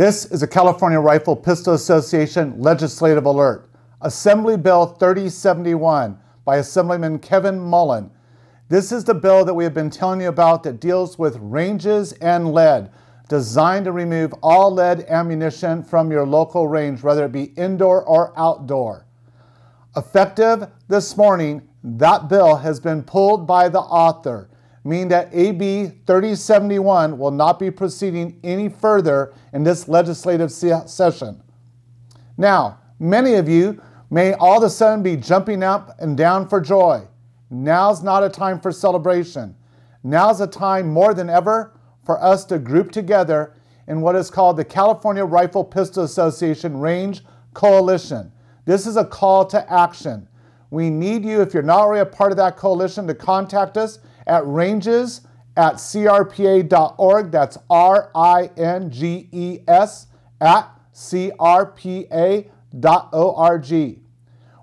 This is a California Rifle Pistol Association legislative alert. Assembly Bill 3071 by Assemblyman Kevin Mullin. This is the bill that we have been telling you about that deals with ranges and lead, designed to remove all lead ammunition from your local range, whether it be indoor or outdoor. Effective this morning, that bill has been pulled by the author mean that AB 3071 will not be proceeding any further in this legislative session. Now, many of you may all of a sudden be jumping up and down for joy. Now's not a time for celebration. Now's a time more than ever for us to group together in what is called the California Rifle Pistol Association Range Coalition. This is a call to action. We need you, if you're not already a part of that coalition, to contact us at ranges at crpa.org. That's R I N G E S at crpa.org.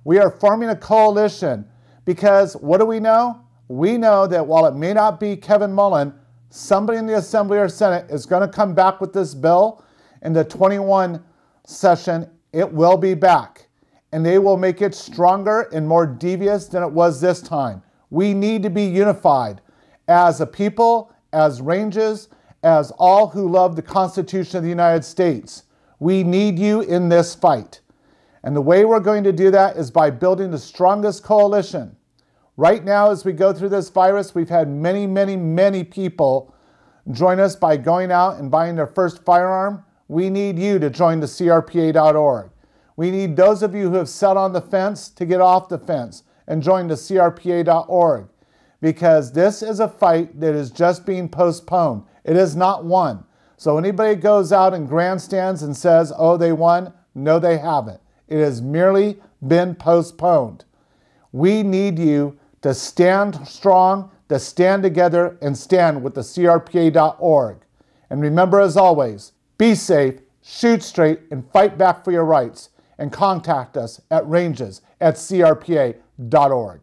We are forming a coalition because what do we know? We know that while it may not be Kevin Mullin, somebody in the Assembly or Senate is going to come back with this bill in the 21 session. It will be back and they will make it stronger and more devious than it was this time. We need to be unified as a people, as ranges, as all who love the Constitution of the United States. We need you in this fight. And the way we're going to do that is by building the strongest coalition. Right now, as we go through this virus, we've had many, many, many people join us by going out and buying their first firearm. We need you to join the CRPA.org. We need those of you who have sat on the fence to get off the fence and join the CRPA.org because this is a fight that is just being postponed. It is not won. So anybody goes out and grandstands and says, oh, they won, no, they haven't. It has merely been postponed. We need you to stand strong, to stand together, and stand with the CRPA.org. And remember, as always, be safe, shoot straight, and fight back for your rights. And contact us at ranges at crpa.org.